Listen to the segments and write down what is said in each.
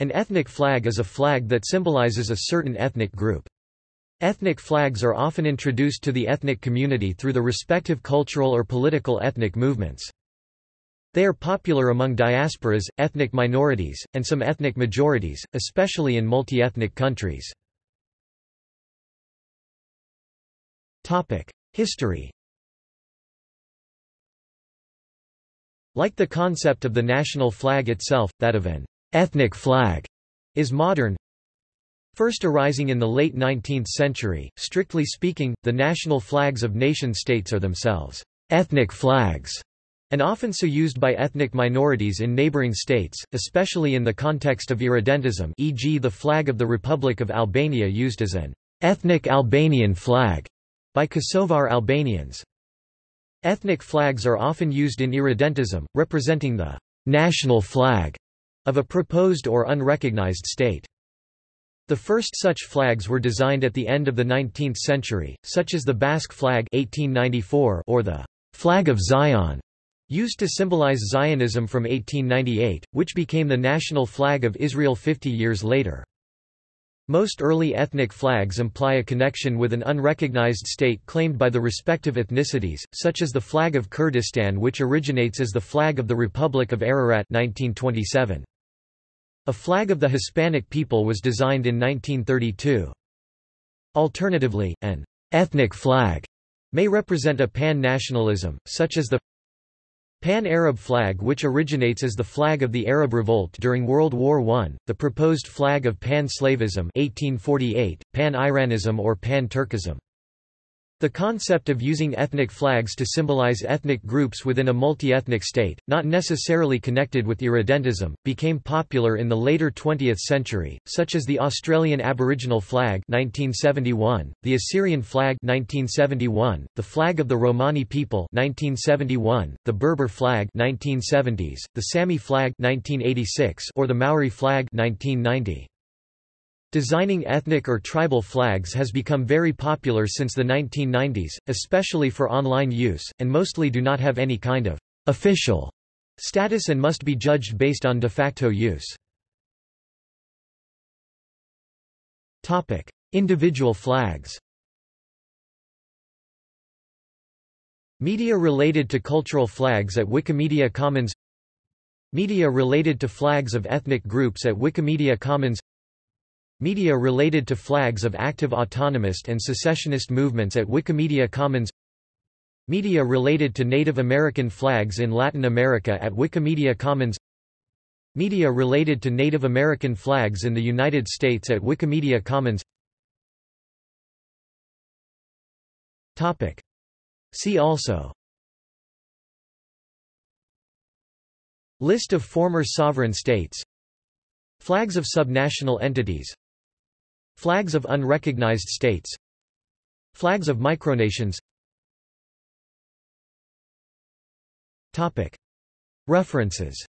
An ethnic flag is a flag that symbolizes a certain ethnic group. Ethnic flags are often introduced to the ethnic community through the respective cultural or political ethnic movements. They are popular among diasporas, ethnic minorities, and some ethnic majorities, especially in multi-ethnic countries. History Like the concept of the national flag itself, that of an ethnic flag is modern. First arising in the late 19th century, strictly speaking, the national flags of nation-states are themselves ethnic flags, and often so used by ethnic minorities in neighboring states, especially in the context of irredentism e.g. the flag of the Republic of Albania used as an ethnic Albanian flag by Kosovar Albanians. Ethnic flags are often used in irredentism, representing the national flag of a proposed or unrecognized state. The first such flags were designed at the end of the 19th century, such as the Basque flag 1894 or the Flag of Zion, used to symbolize Zionism from 1898, which became the national flag of Israel 50 years later. Most early ethnic flags imply a connection with an unrecognized state claimed by the respective ethnicities, such as the flag of Kurdistan which originates as the flag of the Republic of Ararat 1927. A flag of the Hispanic people was designed in 1932. Alternatively, an ethnic flag may represent a pan-nationalism, such as the Pan-Arab flag which originates as the flag of the Arab Revolt during World War I, the proposed flag of pan-Slavism 1848, pan-Iranism or pan-Turkism. The concept of using ethnic flags to symbolize ethnic groups within a multi-ethnic state, not necessarily connected with irredentism, became popular in the later 20th century, such as the Australian Aboriginal flag 1971, the Assyrian flag 1971, the flag of the Romani people 1971, the Berber flag 1970s, the Sami flag 1986, or the Maori flag 1990. Designing ethnic or tribal flags has become very popular since the 1990s, especially for online use, and mostly do not have any kind of official status and must be judged based on de facto use. Topic: Individual flags. Media related to cultural flags at Wikimedia Commons Media related to flags of ethnic groups at Wikimedia Commons Media related to flags of active autonomist and secessionist movements at Wikimedia Commons. Media related to Native American flags in Latin America at Wikimedia Commons. Media related to Native American flags in the United States at Wikimedia Commons. Topic. See also. List of former sovereign states. Flags of subnational entities Flags of unrecognized states. Flags of micronations. References.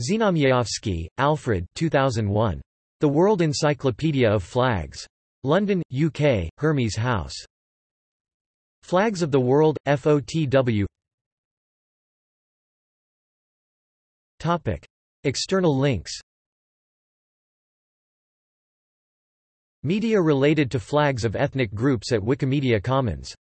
Znamierowski, Alfred 2001. The World Encyclopedia of Flags. London, UK, Hermes House. Flags of the World, FOTW External links Media related to flags of ethnic groups at Wikimedia Commons